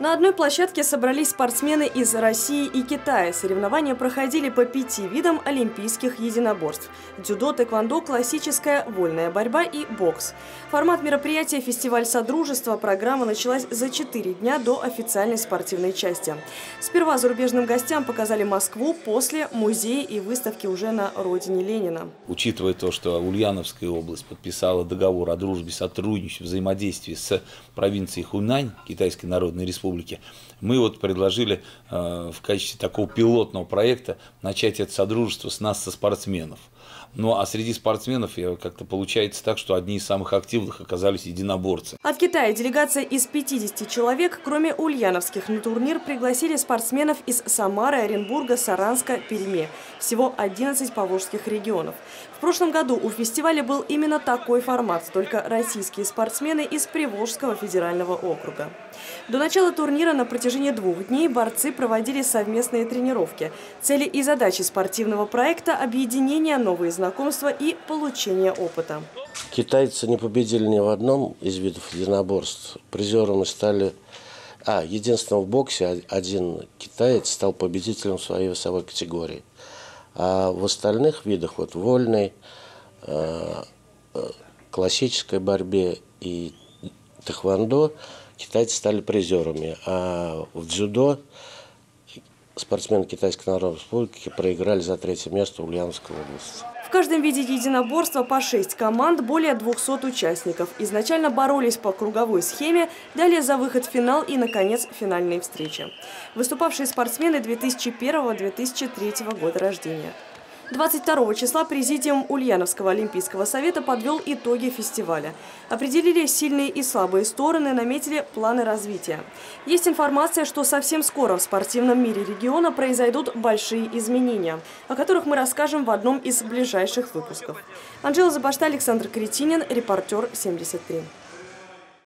На одной площадке собрались спортсмены из России и Китая. Соревнования проходили по пяти видам олимпийских единоборств. Дзюдо, тэквондо, классическая, вольная борьба и бокс. Формат мероприятия «Фестиваль Содружества» программа началась за четыре дня до официальной спортивной части. Сперва зарубежным гостям показали Москву, после – музеи и выставки уже на родине Ленина. Учитывая то, что Ульяновская область подписала договор о дружбе, сотрудничестве, взаимодействии с провинцией Хунань Китайской Народной Республики, республики. Мы вот предложили э, в качестве такого пилотного проекта начать это содружество с нас, со спортсменов. Ну а среди спортсменов как-то получается так, что одни из самых активных оказались единоборцы. От Китая делегация из 50 человек, кроме ульяновских, на турнир пригласили спортсменов из Самары, Оренбурга, Саранска, Перми. Всего 11 поволжских регионов. В прошлом году у фестиваля был именно такой формат, только российские спортсмены из Приволжского федерального округа. До начала турнира на протяжении двух дней борцы проводили совместные тренировки. Цели и задачи спортивного проекта – объединение, новые знакомства и получение опыта. Китайцы не победили ни в одном из видов единоборств. Призерами стали... А, единственное, в боксе один китаец стал победителем своей весовой категории. А в остальных видах, вот вольной, э, э, классической борьбе и тэквондо, китайцы стали призерами. А в дзюдо спортсмены Китайской Народной Республики проиграли за третье место Ульяновской области. В каждом виде единоборства по шесть команд, более 200 участников. Изначально боролись по круговой схеме, далее за выход в финал и, наконец, финальные встречи. Выступавшие спортсмены 2001-2003 года рождения. 22 числа президиум Ульяновского Олимпийского совета подвел итоги фестиваля. Определили сильные и слабые стороны, наметили планы развития. Есть информация, что совсем скоро в спортивном мире региона произойдут большие изменения, о которых мы расскажем в одном из ближайших выпусков. Анжела Забашта, Александр Кретинин, репортер 73.